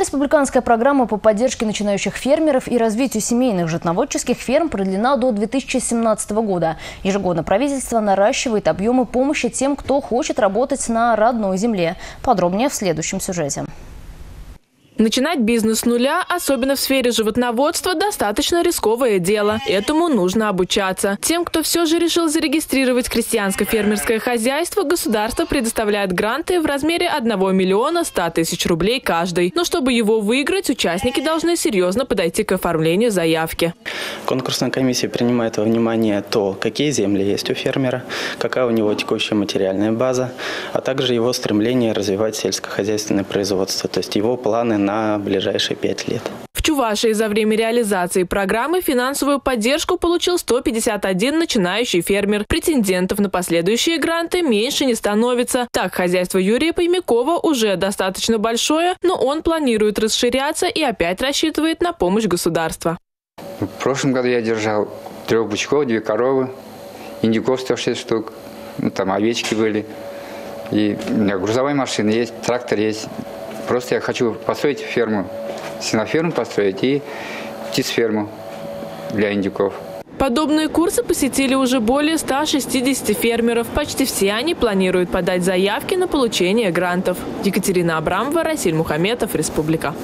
Республиканская программа по поддержке начинающих фермеров и развитию семейных животноводческих ферм продлена до 2017 года. Ежегодно правительство наращивает объемы помощи тем, кто хочет работать на родной земле. Подробнее в следующем сюжете. Начинать бизнес с нуля, особенно в сфере животноводства, достаточно рисковое дело. Этому нужно обучаться. Тем, кто все же решил зарегистрировать крестьянско-фермерское хозяйство, государство предоставляет гранты в размере 1 миллиона 100 тысяч рублей каждый. Но чтобы его выиграть, участники должны серьезно подойти к оформлению заявки. Конкурсная комиссия принимает во внимание то, какие земли есть у фермера, какая у него текущая материальная база, а также его стремление развивать сельскохозяйственное производство, то есть его планы на ближайшие пять лет. В Чувашии за время реализации программы финансовую поддержку получил 151 начинающий фермер. Претендентов на последующие гранты меньше не становится. Так, хозяйство Юрия Поймякова уже достаточно большое, но он планирует расширяться и опять рассчитывает на помощь государства. В прошлом году я держал трех бычков, две коровы, индюков 106 штук, ну, там овечки были. И у меня грузовая машина есть, трактор есть. Просто я хочу построить ферму, синоферму построить и птицферму для индюков. Подобные курсы посетили уже более 160 фермеров. Почти все они планируют подать заявки на получение грантов. Екатерина Абрамова, Расиль Мухаметов, Республика.